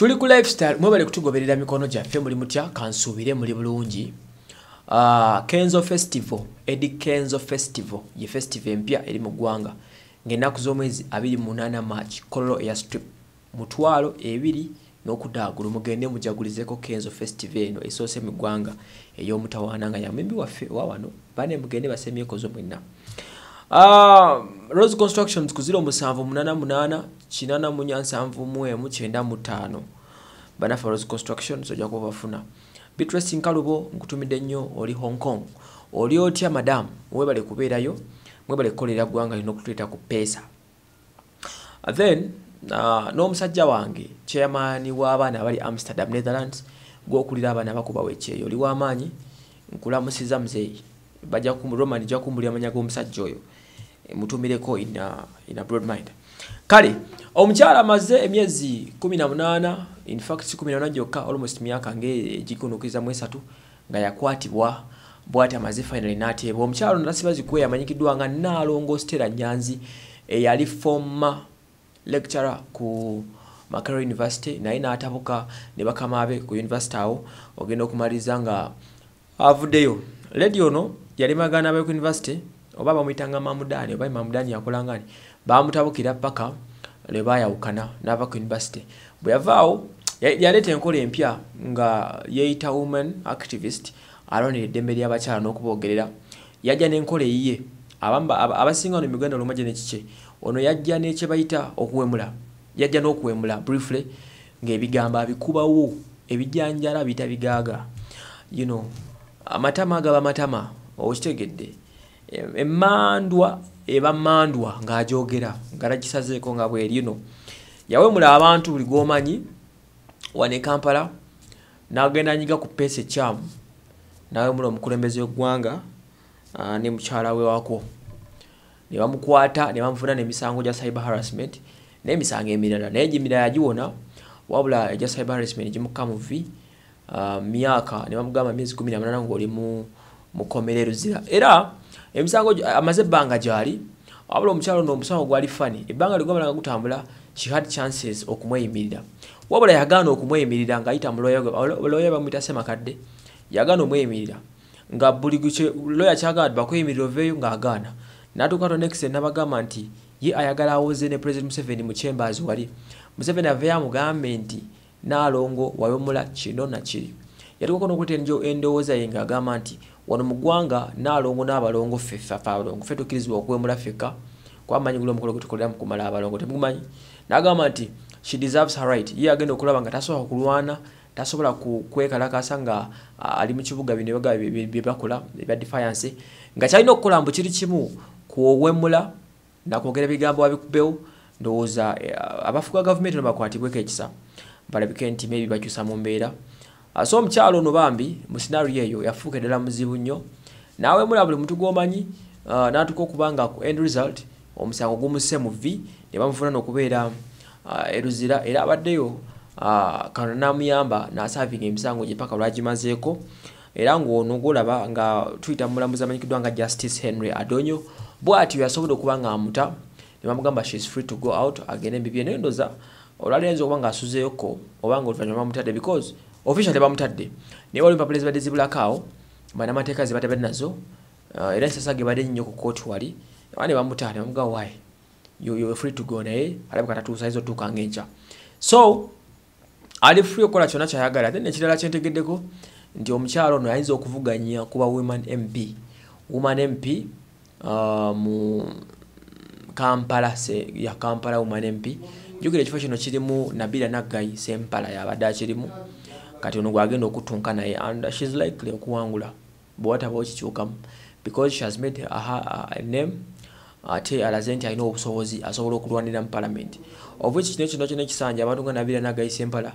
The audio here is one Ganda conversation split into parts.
tuli ku lifestyle mwebale kutugoberera mikono gyaffe muli mutya? Kansuubire muli bulungi. Uh, kenzo festival edi kenzo festival ye festival empya eri mu ggwanga. Ng'ennaku z'omwezi 28 march kololo air strip mutwalo ebiri n'okudaagulu mugende mujagulizeko kenzo festival eno esoose mu ggwanga ey'omutawaana nga yamwembi waffe wa wano bane mugende basemyekozo mwenna. Uh, Rose Constructions ku 0788 887 banafa Rose Constructions ojja kuba bafuna Beatrice Nkalubo nkutumidde nnyo oli Hong Kong. Oli otya madam webale kubeerayo mwebale kukolera ggwanga lino okutuleeta ku peesa then uh, n'omusajja wange chairman w'abaana abali amsterdam netherlands gwokulira abaana bakubawo ekyeyo oli w'amaanyi nkulamusiza muzeeyi bajja ku roman jja kumbulira amanya g'omusajja oyo. Eh, mutumireko in a, in a broad mind. Kale omukyala amaze emyezi 18 in fact 18 gyokka almost myaka ngegikunukizamu esatu nga yakwatibwa bwati amaze finally nateebwa. Omukyala ono nasiba zikuwe yamanyikiddwa nga naalongo stera nyanzi eyali former lecturer ku Makerere University naye n'atabuka ne bakama be ku university awo ogenda okumaliriza nga avuddeyo. Lady ono yali magana be ku university oba bamuyitanga mamudani oba mamudani yakolanga ni bamutabukira paka ne bayawukana n'ava ku university. Bwe yavaawo ya- yaleeta enkola empya nga yeeyita woman activist alwanira eddembe ly'abakyala n'okuboogerera yajja n'enkola eyiye abasinga wano muganda olumajja nekike ono yajja n'ekye bayita okuwemula. Yajja n'okuwemula briefly ng'ebigambo abikubawo ebijanjala biyita bigaaga. You know amatama agaba matama okitegedde Em- emmandwa eba mandwa ng'agyogera ngalagisazeeko nga bweri ino yawemula abantu buli gwomanyi wano e kampala n'agenda nyiga ku peesa ekyamu n'awemula omukulembeze w'eggwanga ne mukyala we wako ne bamukwata ne bamufuna n'emisango gya cyber harassment n'emisango emirala. Naye gimirala yagiwona wabula egya cyber harassment gimukka mu vi ah, myaka ne bamugamba myezi 18 ng'oli mu mukomera eruzira era emisango amaze ebbanga gyali wabula omukyalo ono omusango gwali fani ebbanga ligwamalanga gutambula she had chances okumweyimirira. Wabula yagaana okumweyimirira ng'ayita mu lawyer gwe- lawyer bamuyita semakadde yagaana omweyimirira nga buli lawyer kyagaana bakweyimirira oveeyo ng'agaana. N'atuuka to next n'abagamba nti ye ayagala awoze ne president museveni mu chambers wali. Museveni aveeyo amugambe nti naalongo wayomula kino nakiri yatuukako n'okuleeta endowooza ye ng'agamba nti wano mu ggwanga naalongo n'abalongo ffeffe afe abalongo ffe tukkirizibwa okuwemula ffekka kwamanyi guli omukolo gwe tukolera mu kumala abalongo temugumanyi. N'agamba nti she deserves her right. Ye agenda okulaba nga tasobola kulwana tasobola kwekalakasa nga ali mu kibuga bino bye- bakola ebya defiance nga kyalina okukola mbu kiri kimu kuwemula nakwogera ebigambo wabikubewo ndowooza eh, abafuga gavumenti no bakwatibweko ekisa. Balabike nti maybe bakyusa mu mbeera so omukyalo ono bambi mu scenario eyo yafuuka eddala muzibu nnyo. Naawemula buli muntu gw'omanyi ah, n'atuuka okuba nga ku end result omusango gumusse mu v ne bamufuna n'okubeera ah, eruzira. Era abaddeyo kano namuyamba n'asaavinga emisango gye paka lwagimazeeko. Era ng'ono gwolaba nga tuyita mu mulamuzi amanyikiddwa nga justice henry adonyo bw'atyo yasobodde okuba nga amuta ne bamugamba she is free to go out agende embibye naye ndoza olwali ayinza okuba ng'asuzeeyoko oba nga oluvannyuma bamutadde because official tebamutadde naye waliwo empapula ezibadde zibulako awo banamateeka zibatabadde nazo uh, era ensasa gebadde nnyo ku kooti wali aba ne bamutaa ne bamuga wayi you, you are free to go naye alabika tatuusa ayinza otuuka ng'enkya so ali free okukola kyonna kyayagala. Then ekirala kyentegeddeko nti omukyalo ono ayinza okuvuganya kuba woman mp woman mp uh, mu kampala ya kampala woman mp jukira ekifo kino kirimu nabira naggayi sempala yabadde akirimu kati ono gwagenda okutunka naye and shes likely okuwangula bwewataba okikyukamu. Because she has made a, a, a name ate alaze nti alina obusobozi asobola okulwanira mu palamenti obweki kino kino kyona ekisanja abantu nga nabira nagayisa empala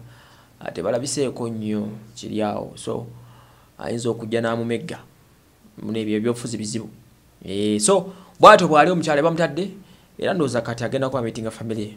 ate balabiseeko nnyo kiri awo. So ayinza okujja n'amumegga nebyo ebyobufuzi bizibu. Eh, so bwatyo bwali omukyala bamutadde era ndowooza kati agenda kuba meetinga family ye